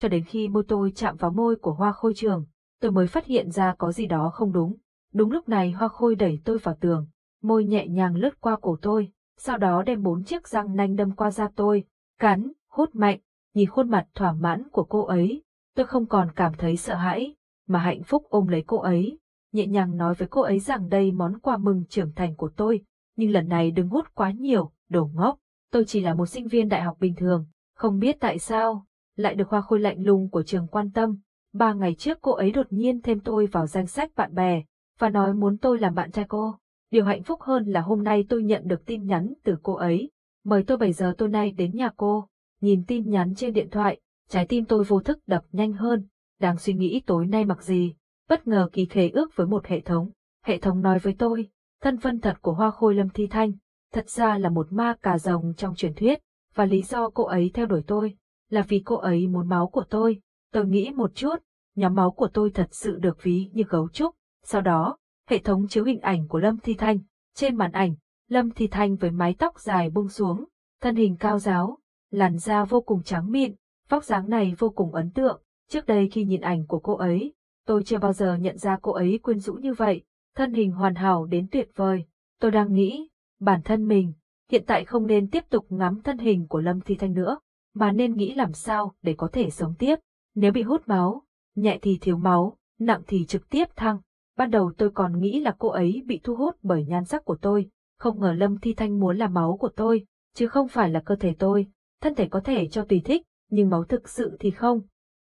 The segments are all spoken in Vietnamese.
cho đến khi môi tôi chạm vào môi của hoa khôi trường, tôi mới phát hiện ra có gì đó không đúng. Đúng lúc này hoa khôi đẩy tôi vào tường, môi nhẹ nhàng lướt qua cổ tôi, sau đó đem bốn chiếc răng nanh đâm qua da tôi, cắn, hút mạnh, nhìn khuôn mặt thỏa mãn của cô ấy, tôi không còn cảm thấy sợ hãi, mà hạnh phúc ôm lấy cô ấy, nhẹ nhàng nói với cô ấy rằng đây món quà mừng trưởng thành của tôi, nhưng lần này đừng hút quá nhiều, đồ ngốc, tôi chỉ là một sinh viên đại học bình thường, không biết tại sao, lại được hoa khôi lạnh lùng của trường quan tâm. Ba ngày trước cô ấy đột nhiên thêm tôi vào danh sách bạn bè, và nói muốn tôi làm bạn trai cô. Điều hạnh phúc hơn là hôm nay tôi nhận được tin nhắn từ cô ấy, mời tôi 7 giờ tối nay đến nhà cô. Nhìn tin nhắn trên điện thoại, trái tim tôi vô thức đập nhanh hơn, đang suy nghĩ tối nay mặc gì. Bất ngờ ký khế ước với một hệ thống. Hệ thống nói với tôi, thân phân thật của hoa khôi lâm thi thanh, thật ra là một ma cà rồng trong truyền thuyết, và lý do cô ấy theo đuổi tôi, là vì cô ấy muốn máu của tôi. Tôi nghĩ một chút, nhóm máu của tôi thật sự được ví như gấu trúc. Sau đó, hệ thống chiếu hình ảnh của Lâm Thi Thanh. Trên màn ảnh, Lâm Thi Thanh với mái tóc dài buông xuống, thân hình cao giáo, làn da vô cùng trắng mịn, vóc dáng này vô cùng ấn tượng. Trước đây khi nhìn ảnh của cô ấy, tôi chưa bao giờ nhận ra cô ấy quyến rũ như vậy, thân hình hoàn hảo đến tuyệt vời. Tôi đang nghĩ, bản thân mình, hiện tại không nên tiếp tục ngắm thân hình của Lâm Thi Thanh nữa, mà nên nghĩ làm sao để có thể sống tiếp. Nếu bị hút máu, nhẹ thì thiếu máu, nặng thì trực tiếp thăng. Ban đầu tôi còn nghĩ là cô ấy bị thu hút bởi nhan sắc của tôi, không ngờ Lâm Thi Thanh muốn là máu của tôi, chứ không phải là cơ thể tôi. Thân thể có thể cho tùy thích, nhưng máu thực sự thì không.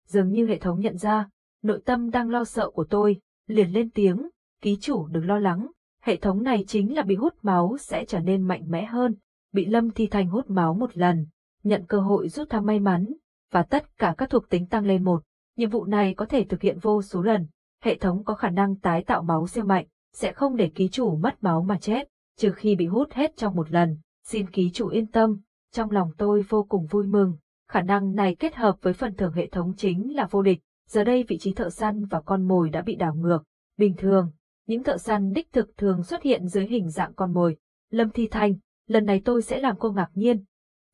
Dường như hệ thống nhận ra, nội tâm đang lo sợ của tôi, liền lên tiếng, ký chủ đừng lo lắng, hệ thống này chính là bị hút máu sẽ trở nên mạnh mẽ hơn, bị Lâm Thi Thanh hút máu một lần, nhận cơ hội rút thăm may mắn, và tất cả các thuộc tính tăng lên một. Nhiệm vụ này có thể thực hiện vô số lần, hệ thống có khả năng tái tạo máu siêu mạnh, sẽ không để ký chủ mất máu mà chết, trừ khi bị hút hết trong một lần. Xin ký chủ yên tâm, trong lòng tôi vô cùng vui mừng, khả năng này kết hợp với phần thưởng hệ thống chính là vô địch, giờ đây vị trí thợ săn và con mồi đã bị đảo ngược. Bình thường, những thợ săn đích thực thường xuất hiện dưới hình dạng con mồi. Lâm Thi Thanh, lần này tôi sẽ làm cô ngạc nhiên.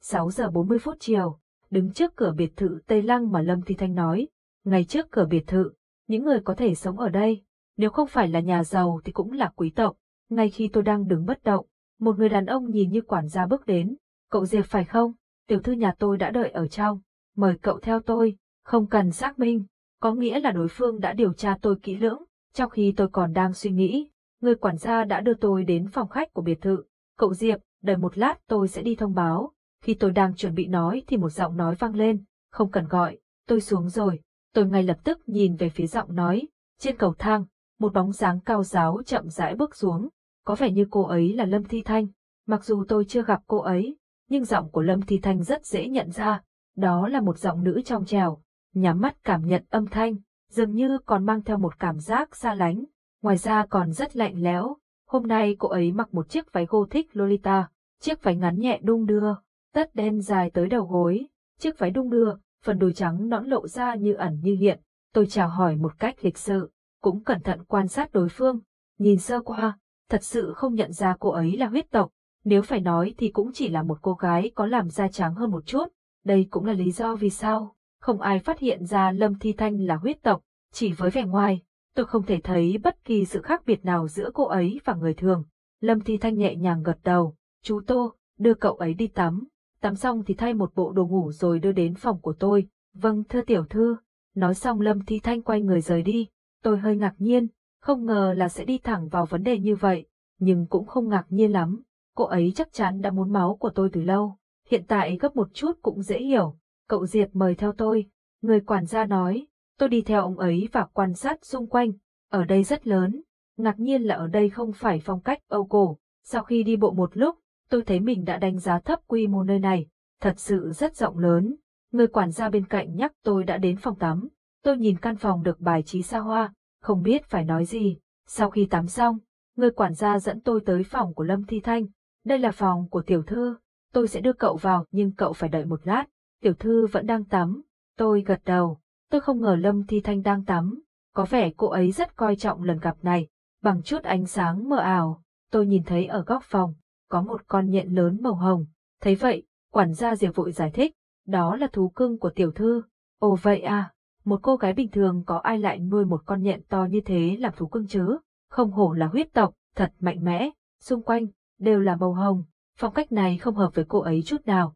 6 giờ 40 phút chiều, đứng trước cửa biệt thự Tây Lăng mà Lâm Thi Thanh nói, ngay trước cửa biệt thự, những người có thể sống ở đây, nếu không phải là nhà giàu thì cũng là quý tộc. Ngay khi tôi đang đứng bất động, một người đàn ông nhìn như quản gia bước đến, cậu Diệp phải không? Tiểu thư nhà tôi đã đợi ở trong, mời cậu theo tôi, không cần xác minh, có nghĩa là đối phương đã điều tra tôi kỹ lưỡng, trong khi tôi còn đang suy nghĩ, người quản gia đã đưa tôi đến phòng khách của biệt thự. Cậu Diệp, đợi một lát tôi sẽ đi thông báo. Khi tôi đang chuẩn bị nói thì một giọng nói vang lên, không cần gọi, tôi xuống rồi. Tôi ngay lập tức nhìn về phía giọng nói, trên cầu thang, một bóng dáng cao giáo chậm rãi bước xuống, có vẻ như cô ấy là Lâm Thi Thanh. Mặc dù tôi chưa gặp cô ấy, nhưng giọng của Lâm Thi Thanh rất dễ nhận ra, đó là một giọng nữ trong trèo, nhắm mắt cảm nhận âm thanh, dường như còn mang theo một cảm giác xa lánh, ngoài ra còn rất lạnh lẽo. Hôm nay cô ấy mặc một chiếc váy gothic Lolita, chiếc váy ngắn nhẹ đung đưa, tất đen dài tới đầu gối, chiếc váy đung đưa, phần đùi trắng nõn lộ ra như ẩn như hiện. Tôi chào hỏi một cách lịch sự, cũng cẩn thận quan sát đối phương, nhìn sơ qua, thật sự không nhận ra cô ấy là huyết tộc, nếu phải nói thì cũng chỉ là một cô gái có làm da trắng hơn một chút, đây cũng là lý do vì sao không ai phát hiện ra Lâm Thi Thanh là huyết tộc, chỉ với vẻ ngoài, tôi không thể thấy bất kỳ sự khác biệt nào giữa cô ấy và người thường. Lâm Thi Thanh nhẹ nhàng gật đầu, chú Tô, đưa cậu ấy đi tắm, tắm xong thì thay một bộ đồ ngủ rồi đưa đến phòng của tôi. Vâng thưa tiểu thư, nói xong Lâm Thi Thanh quay người rời đi, tôi hơi ngạc nhiên, không ngờ là sẽ đi thẳng vào vấn đề như vậy, nhưng cũng không ngạc nhiên lắm, cô ấy chắc chắn đã muốn máu của tôi từ lâu, hiện tại gấp một chút cũng dễ hiểu, cậu Diệp mời theo tôi, người quản gia nói, tôi đi theo ông ấy và quan sát xung quanh, ở đây rất lớn, ngạc nhiên là ở đây không phải phong cách Âu cổ, sau khi đi bộ một lúc, tôi thấy mình đã đánh giá thấp quy mô nơi này, thật sự rất rộng lớn. Người quản gia bên cạnh nhắc tôi đã đến phòng tắm, tôi nhìn căn phòng được bài trí xa hoa, không biết phải nói gì. Sau khi tắm xong, người quản gia dẫn tôi tới phòng của Lâm Thi Thanh. Đây là phòng của tiểu thư, tôi sẽ đưa cậu vào nhưng cậu phải đợi một lát. Tiểu thư vẫn đang tắm, tôi gật đầu, tôi không ngờ Lâm Thi Thanh đang tắm, có vẻ cô ấy rất coi trọng lần gặp này. Bằng chút ánh sáng mờ ảo, tôi nhìn thấy ở góc phòng, có một con nhện lớn màu hồng. Thấy vậy, quản gia Diệp vội giải thích, đó là thú cưng của tiểu thư. Ồ vậy à, một cô gái bình thường có ai lại nuôi một con nhện to như thế làm thú cưng chứ? Không hổ là huyết tộc, thật mạnh mẽ, xung quanh, đều là màu hồng, phong cách này không hợp với cô ấy chút nào.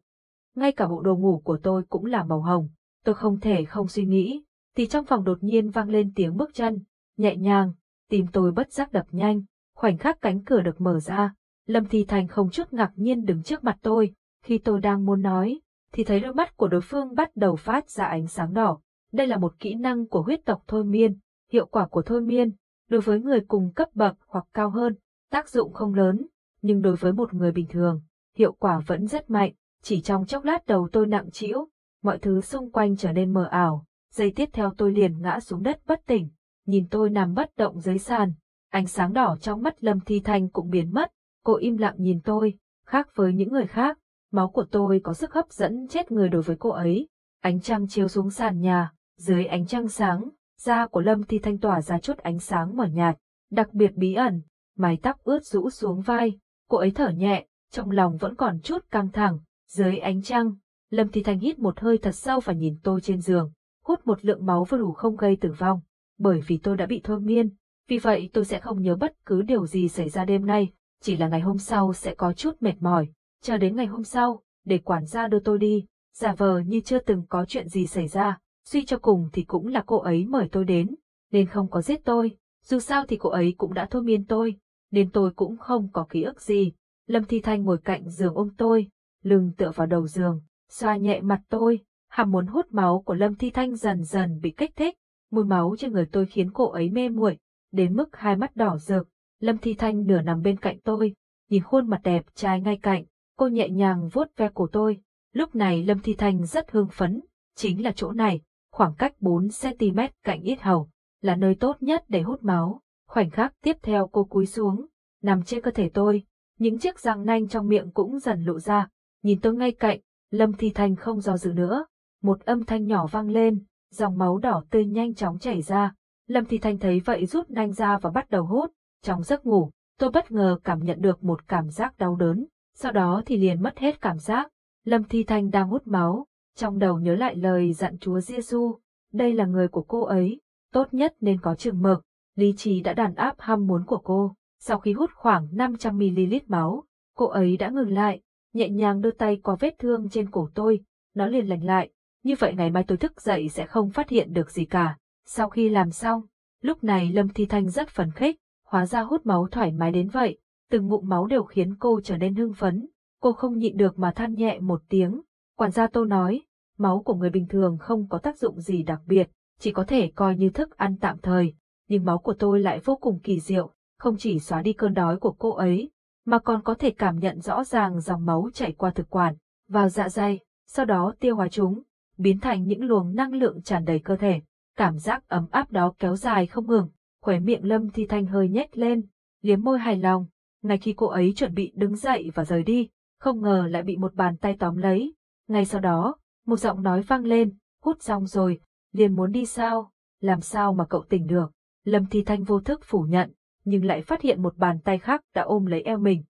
Ngay cả bộ đồ ngủ của tôi cũng là màu hồng, tôi không thể không suy nghĩ, thì trong phòng đột nhiên vang lên tiếng bước chân, nhẹ nhàng, tim tôi bất giác đập nhanh, khoảnh khắc cánh cửa được mở ra, Lâm Thi Thành không chút ngạc nhiên đứng trước mặt tôi, khi tôi đang muốn nói, thì thấy đôi mắt của đối phương bắt đầu phát ra ánh sáng đỏ. Đây là một kỹ năng của huyết tộc thôi miên, hiệu quả của thôi miên, đối với người cùng cấp bậc hoặc cao hơn, tác dụng không lớn, nhưng đối với một người bình thường, hiệu quả vẫn rất mạnh, chỉ trong chốc lát đầu tôi nặng trĩu, mọi thứ xung quanh trở nên mờ ảo, giây tiếp theo tôi liền ngã xuống đất bất tỉnh, nhìn tôi nằm bất động dưới sàn, ánh sáng đỏ trong mắt Lâm Thi Thanh cũng biến mất, cô im lặng nhìn tôi, khác với những người khác, máu của tôi có sức hấp dẫn chết người đối với cô ấy. Ánh trăng chiếu xuống sàn nhà, dưới ánh trăng sáng, da của Lâm Thi Thanh tỏa ra chút ánh sáng mờ nhạt, đặc biệt bí ẩn, mái tóc ướt rũ xuống vai, cô ấy thở nhẹ, trong lòng vẫn còn chút căng thẳng, dưới ánh trăng, Lâm Thi Thanh hít một hơi thật sâu và nhìn tôi trên giường, hút một lượng máu vừa đủ không gây tử vong, bởi vì tôi đã bị thôi miên, vì vậy tôi sẽ không nhớ bất cứ điều gì xảy ra đêm nay, chỉ là ngày hôm sau sẽ có chút mệt mỏi, chờ đến ngày hôm sau, để quản gia đưa tôi đi, giả vờ như chưa từng có chuyện gì xảy ra, suy cho cùng thì cũng là cô ấy mời tôi đến, nên không có giết tôi, dù sao thì cô ấy cũng đã thôi miên tôi, nên tôi cũng không có ký ức gì. Lâm Thi Thanh ngồi cạnh giường ôm tôi, lưng tựa vào đầu giường, xoa nhẹ mặt tôi, hàm muốn hút máu của Lâm Thi Thanh dần dần bị kích thích, mùi máu trên người tôi khiến cô ấy mê muội, đến mức hai mắt đỏ rực. Lâm Thi Thanh nửa nằm bên cạnh tôi, nhìn khuôn mặt đẹp trai ngay cạnh, cô nhẹ nhàng vuốt ve cổ tôi. Lúc này Lâm Thi Thanh rất hưng phấn, chính là chỗ này, khoảng cách 4cm cạnh ít hầu, là nơi tốt nhất để hút máu. Khoảnh khắc tiếp theo cô cúi xuống, nằm trên cơ thể tôi, những chiếc răng nanh trong miệng cũng dần lộ ra, nhìn tôi ngay cạnh, Lâm Thi Thanh không do dự nữa, một âm thanh nhỏ vang lên, dòng máu đỏ tươi nhanh chóng chảy ra, Lâm Thi Thanh thấy vậy rút nanh ra và bắt đầu hút, trong giấc ngủ, tôi bất ngờ cảm nhận được một cảm giác đau đớn, sau đó thì liền mất hết cảm giác. Lâm Thi Thanh đang hút máu, trong đầu nhớ lại lời dặn Chúa Giêsu, đây là người của cô ấy, tốt nhất nên có chừng mực, lý trí đã đàn áp ham muốn của cô. Sau khi hút khoảng 500ml máu, cô ấy đã ngừng lại, nhẹ nhàng đưa tay qua vết thương trên cổ tôi, nó liền lành lại, như vậy ngày mai tôi thức dậy sẽ không phát hiện được gì cả. Sau khi làm xong, lúc này Lâm Thi Thanh rất phấn khích, hóa ra hút máu thoải mái đến vậy, từng ngụm máu đều khiến cô trở nên hưng phấn, cô không nhịn được mà than nhẹ một tiếng. Quản gia Tô nói, máu của người bình thường không có tác dụng gì đặc biệt, chỉ có thể coi như thức ăn tạm thời, nhưng máu của tôi lại vô cùng kỳ diệu, không chỉ xóa đi cơn đói của cô ấy, mà còn có thể cảm nhận rõ ràng dòng máu chảy qua thực quản, vào dạ dày, sau đó tiêu hóa chúng, biến thành những luồng năng lượng tràn đầy cơ thể. Cảm giác ấm áp đó kéo dài không ngừng, khóe miệng Lâm Thi Thanh hơi nhếch lên, liếm môi hài lòng, ngay khi cô ấy chuẩn bị đứng dậy và rời đi, không ngờ lại bị một bàn tay tóm lấy. Ngay sau đó, một giọng nói vang lên, hút xong rồi, liền muốn đi sao, làm sao mà cậu tỉnh được. Lâm Thi Thanh vô thức phủ nhận, nhưng lại phát hiện một bàn tay khác đã ôm lấy eo mình,